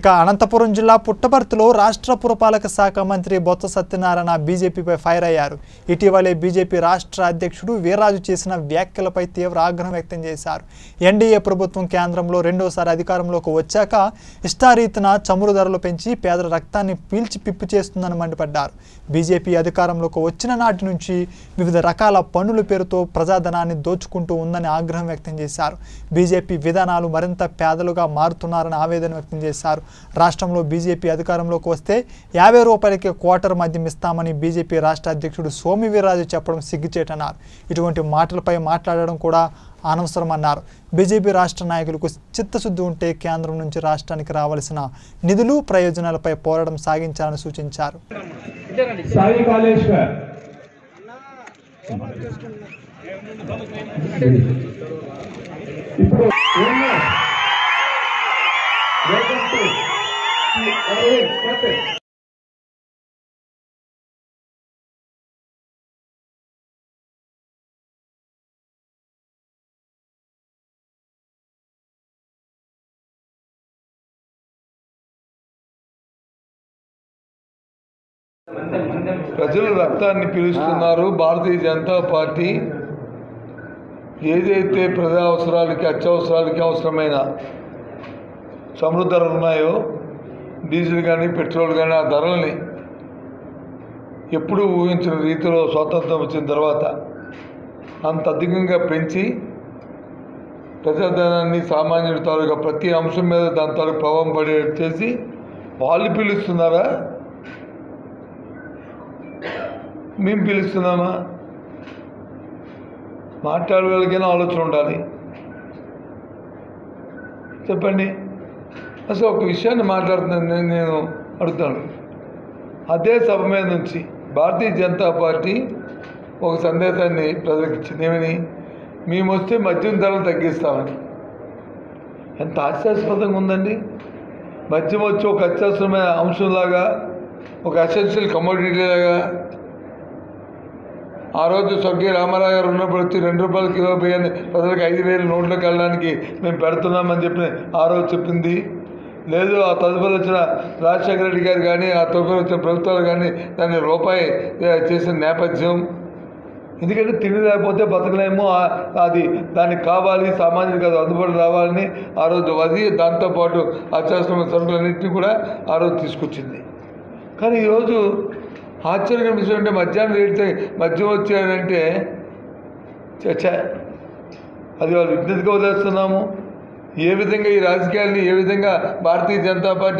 ఇక అనంతపురం జిల్లా పుట్టపర్తిలో రాష్ట్ర పురపాలక శాఖ మంత్రి బొత్స సత్యనారాయణ బీజేపీపై ఫైర్ అయ్యారు. ఇటీవలే బీజేపీ రాష్ట్ర అధ్యక్షుడు వీర్రాజు చేసిన వ్యాఖ్యలపై తీవ్ర ఆగ్రహం వ్యక్తం చేశారు. ఎన్డీఏ ప్రభుత్వం కేంద్రంలో రెండోసారి అధికారంలోకి వచ్చాక ఇష్టారీతిన చమురు ధరలు పెంచి పేదల రక్తాన్ని పీల్చి పిప్పి చేస్తుందని మండిపడ్డారు. బీజేపీ అధికారంలోకి వచ్చిన నాటి నుంచి వివిధ రకాల పన్నుల పేరుతో ప్రజాధనాన్ని దోచుకుంటూ ఉందని ఆగ్రహం వ్యక్తం చేశారు. బీజేపీ విధానాలు మరింత పేదలుగా మారుతున్నారని ఆవేదన వ్యక్తం చేశారు. రాష్ట్రంలో బీజేపీ అధికారంలోకి వస్తే యాభై రూపాయలకి క్వార్టర్ మద్యం ఇస్తామని బీజేపీ రాష్ట్ర అధ్యక్షుడు సోమి వీర్రాజు చెప్పడం సిగ్గుచేటన్నారు. ఇటువంటి మాటలపై మాట్లాడడం కూడా అనవసరమన్నారు. బీజేపీ రాష్ట్ర నాయకులకు చిత్తశుద్ధి ఉంటే కేంద్రం నుంచి రాష్ట్రానికి రావాల్సిన నిధులు ప్రయోజనాలపై పోరాటం సాగించాలని సూచించారు. ఇప్పుడు ప్రజల రక్తాన్ని పీలుస్తున్నారు. భారతీయ జనతా పార్టీ ఏదైతే ప్రజా అవసరాలకి అత్యవసరాలకి అవసరమైన సమృద్ధాలు ఉన్నాయో డీజిల్ కానీ పెట్రోల్ కానీ ఆ ధరల్ని ఎప్పుడూ ఊహించిన రీతిలో స్వాతంత్రం వచ్చిన తర్వాత అంత అధికంగా పెంచి ప్రజాధనాన్ని సామాన్యుడి తాలూకా ప్రతి అంశం మీద దాని తాలూకు ప్రభావం పడేట్టు చేసి వాళ్ళు పిలుస్తున్నారా? మేము పిలుస్తున్నామా? మాట్లాడగలిగిన ఆలోచన ఉండాలి. చెప్పండి. అసలు ఒక విషయాన్ని మాట్లాడుతున్నాను నేను అడుగుతాను. అదే సభ మీద నుంచి భారతీయ జనతా పార్టీ ఒక సందేశాన్ని ప్రజలకు ఇచ్చింది. ఏమని? మేము వస్తే మద్యం ధరలు తగ్గిస్తామని. ఎంత ఆశ్చర్యస్పదంగా ఉందండి. మద్యం వచ్చి ఒక అత్యవసరమైన అంశంలాగా ఒక అసెన్షియల్ కమోడిటీలాగా ఆ రోజు స్వర్గీయ రామారావు గారు ఉన్నప్పుడు వచ్చి రెండు రూపాయల కిలో బియ్యాన్ని ప్రజలకు ఐదు వేలు నోట్లోకి వెళ్ళడానికి మేము పెడుతున్నామని చెప్పి ఆ రోజు చెప్పింది. లేదు ఆ తదుపరి వచ్చిన రాజశేఖర రెడ్డి గారు కానీ ఆ తదుపరి వచ్చిన ప్రభుత్వాలు కానీ దాన్ని రూపాయి చేసిన నేపథ్యం. ఎందుకంటే తిండి లేకపోతే బతకలేము అది దానికి కావాలి సామాన్యుడికి అది అందుబాటు రావాలని ఆ రోజు అది దాంతోపాటు అత్యవసరమైన సరుకులన్నింటినీ కూడా ఆ రోజు తీసుకొచ్చింది. కానీ ఈరోజు ఆశ్చర్యం విషయం అంటే మధ్యాహ్నం రేడితే మద్యం వచ్చాడంటే చచ్చా అది వాళ్ళు విజ్ఞతగా వదిలేస్తున్నాము. ఏ విధంగా ఈ రాజకీయాల్ని ఏ విధంగా భారతీయ జనతా పార్టీ